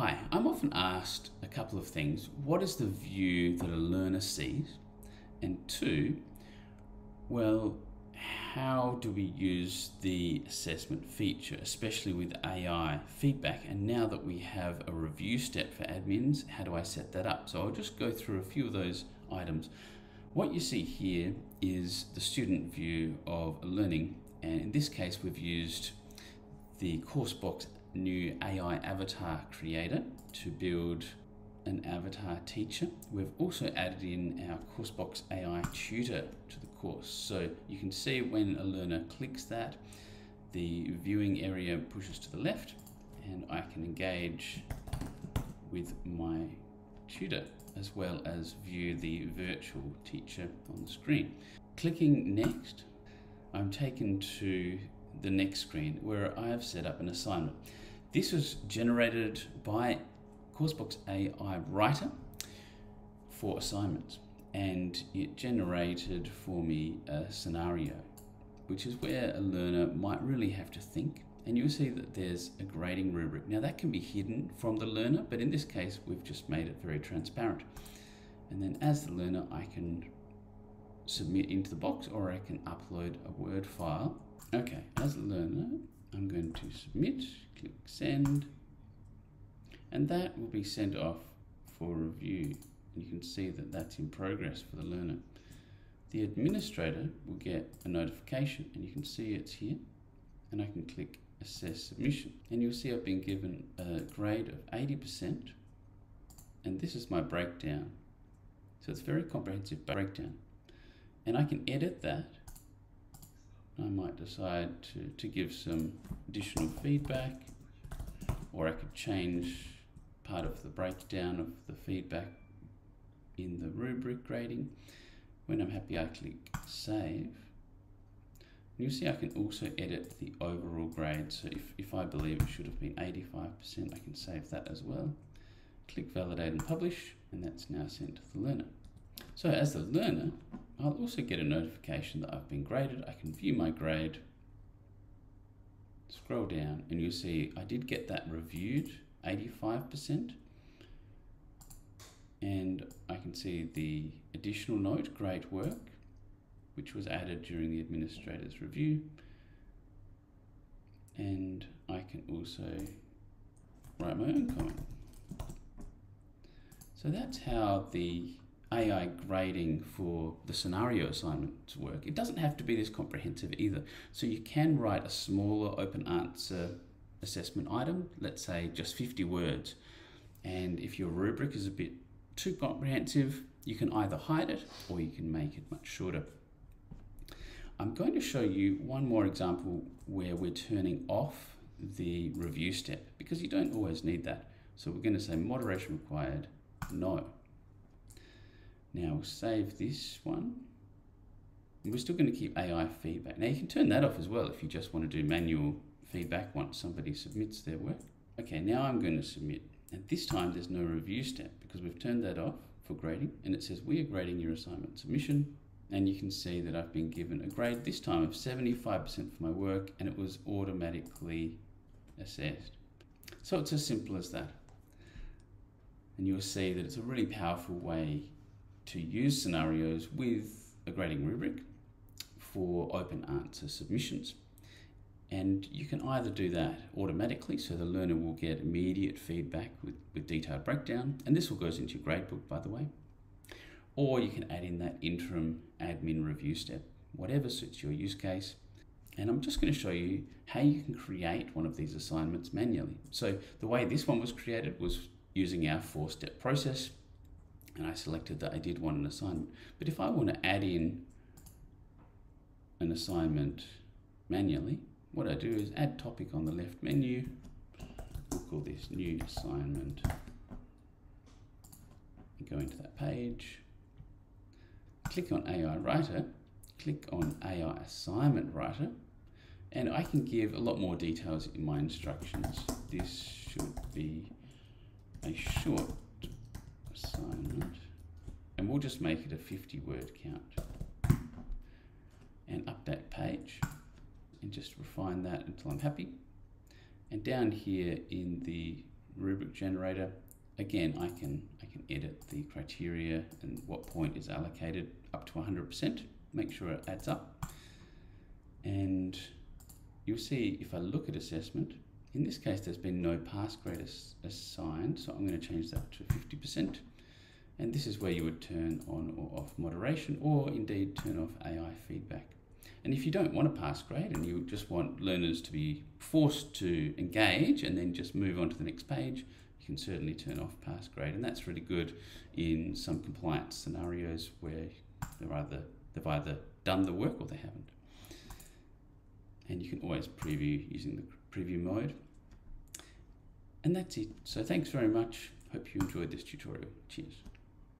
Hi, I'm often asked a couple of things. What is the view that a learner sees? And two, well, how do we use the assessment feature, especially with AI feedback? And now that we have a review step for admins, how do I set that up? So I'll just go through a few of those items. What you see here is the student view of learning, and in this case, we've used the CourseBox new AI avatar creator to build an avatar teacher. We've also added in our CourseBox AI tutor to the course. So you can see when a learner clicks that, the viewing area pushes to the left and I can engage with my tutor as well as view the virtual teacher on the screen. Clicking next, I'm taken to the next screen where I have set up an assignment. This was generated by CourseBox AI Writer for assignments and it generated for me a scenario which is where a learner might really have to think and you'll see that there's a grading rubric. Now that can be hidden from the learner but in this case we've just made it very transparent and then as the learner I can submit into the box or I can upload a Word file. Okay, as a learner I'm going to submit, click send, and that will be sent off for review. And you can see that that's in progress for the learner. The administrator will get a notification and you can see it's here and I can click assess submission and you'll see I've been given a grade of 80% and this is my breakdown. So it's very comprehensive breakdown and I can edit that I might decide to, to give some additional feedback or I could change part of the breakdown of the feedback in the rubric grading. When I'm happy I click save. And you'll see I can also edit the overall grade. So if, if I believe it should have been 85%, I can save that as well. Click validate and publish and that's now sent to the learner. So as the learner, I'll also get a notification that I've been graded. I can view my grade, scroll down, and you'll see I did get that reviewed, 85%. And I can see the additional note, great work, which was added during the administrator's review. And I can also write my own comment. So that's how the AI grading for the scenario assignments work, it doesn't have to be this comprehensive either. So you can write a smaller open answer assessment item, let's say just 50 words. And if your rubric is a bit too comprehensive, you can either hide it or you can make it much shorter. I'm going to show you one more example where we're turning off the review step because you don't always need that. So we're going to say moderation required, no. Now we'll save this one. we're still going to keep AI feedback. Now you can turn that off as well if you just want to do manual feedback once somebody submits their work. Okay, now I'm going to submit. And this time there's no review step because we've turned that off for grading. And it says we are grading your assignment submission. And you can see that I've been given a grade this time of 75% for my work and it was automatically assessed. So it's as simple as that. And you'll see that it's a really powerful way to use scenarios with a grading rubric for open answer submissions. And you can either do that automatically, so the learner will get immediate feedback with, with detailed breakdown, and this will goes into your gradebook, by the way, or you can add in that interim admin review step, whatever suits your use case. And I'm just going to show you how you can create one of these assignments manually. So the way this one was created was using our four-step process and I selected that I did want an assignment. But if I want to add in an assignment manually, what I do is add topic on the left menu. We'll call this new assignment. Go into that page. Click on AI Writer. Click on AI Assignment Writer. And I can give a lot more details in my instructions. This should be a short assignment and we'll just make it a 50 word count and up that page and just refine that until I'm happy and down here in the rubric generator. Again, I can I can edit the criteria and what point is allocated up to 100%. Make sure it adds up. And you'll see if I look at assessment, in this case there's been no pass grade assigned, so I'm going to change that to 50%. And this is where you would turn on or off moderation or indeed turn off AI feedback. And if you don't want a pass grade and you just want learners to be forced to engage and then just move on to the next page, you can certainly turn off pass grade. And that's really good in some compliance scenarios where they're either, they've either done the work or they haven't. And you can always preview using the preview mode. And that's it. So thanks very much. Hope you enjoyed this tutorial. Cheers.